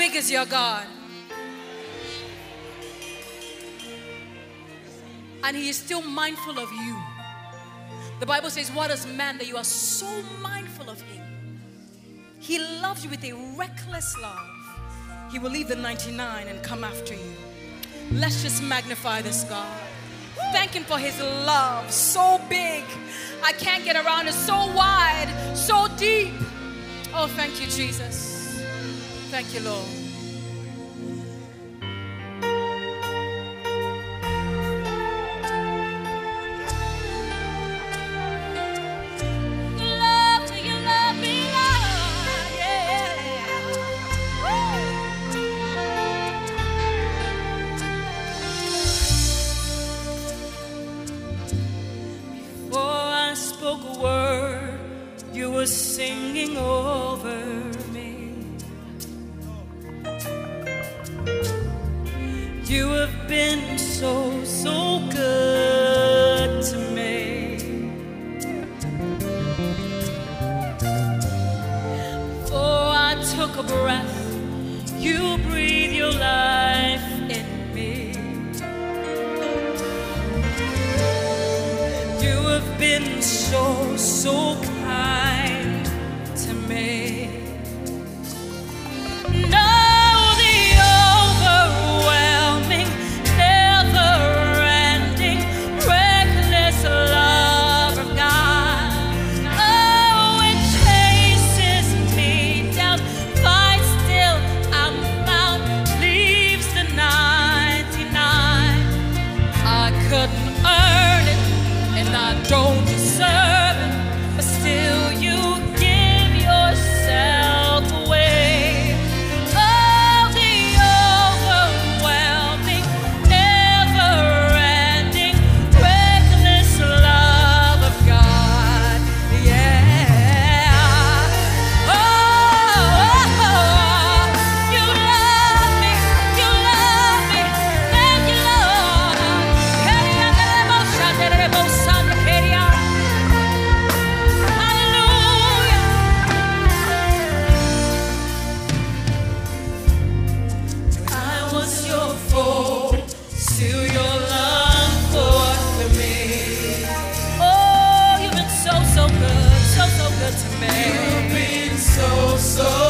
big is your God? And He is still mindful of you. The Bible says, What is man that you are so mindful of him? He loves you with a reckless love. He will leave the 99 and come after you. Let's just magnify this God. Thank Him for His love, so big. I can't get around it, so wide, so deep. Oh, thank you, Jesus. Thank you, Lord. You have been so, so good to me. Before I took a breath, you breathe your life in me. You have been so, so kind so,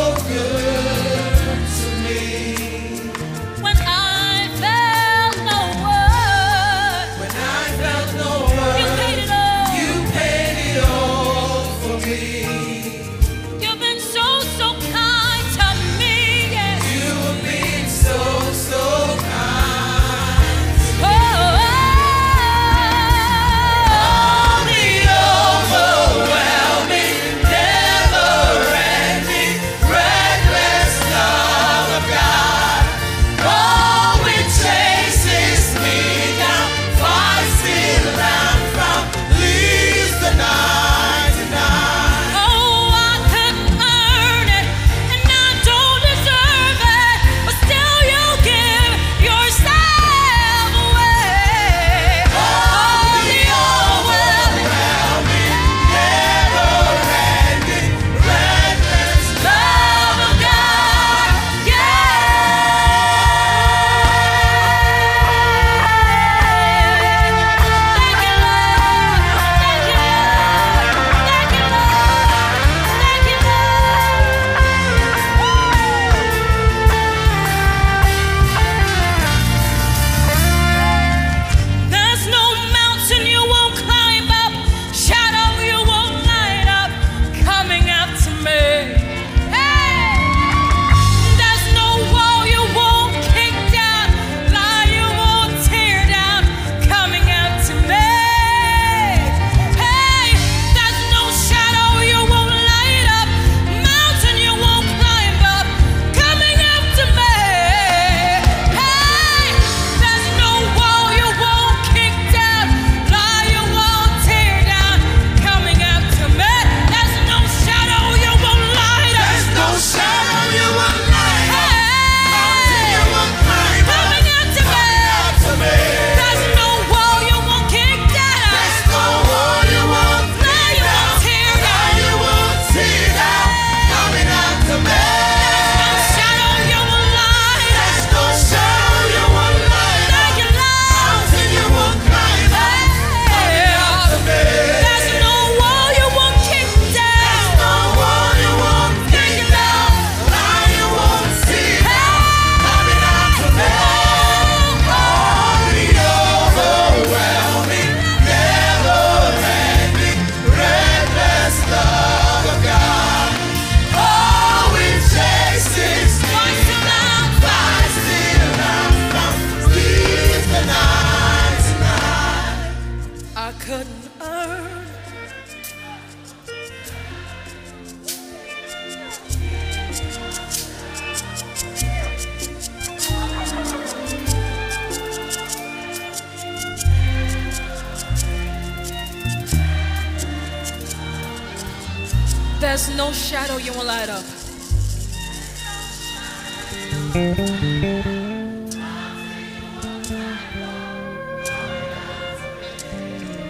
There's no shadow you won't light up.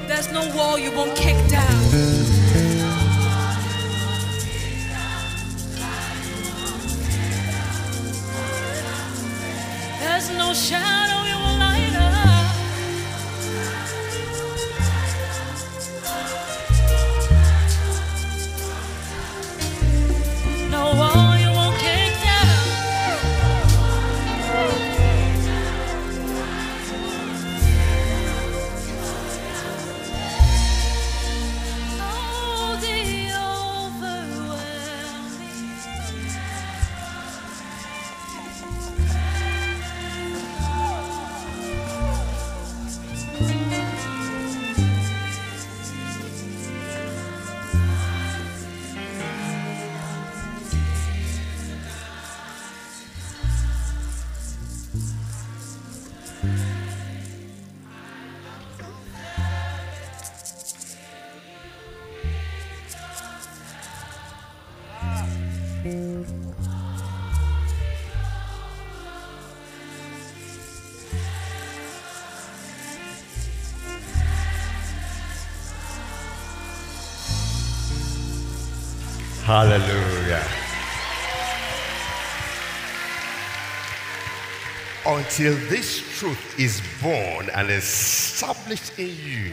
There's no wall you won't kick down. There's no shadow Hallelujah. Until this truth is born and established in you,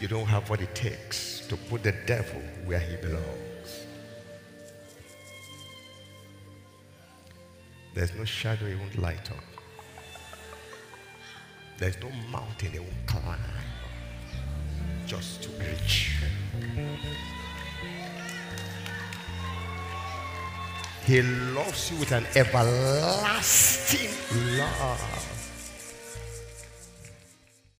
you don't have what it takes to put the devil where he belongs. There's no shadow he won't light up. There's no mountain he won't climb just to reach. He loves you with an everlasting love.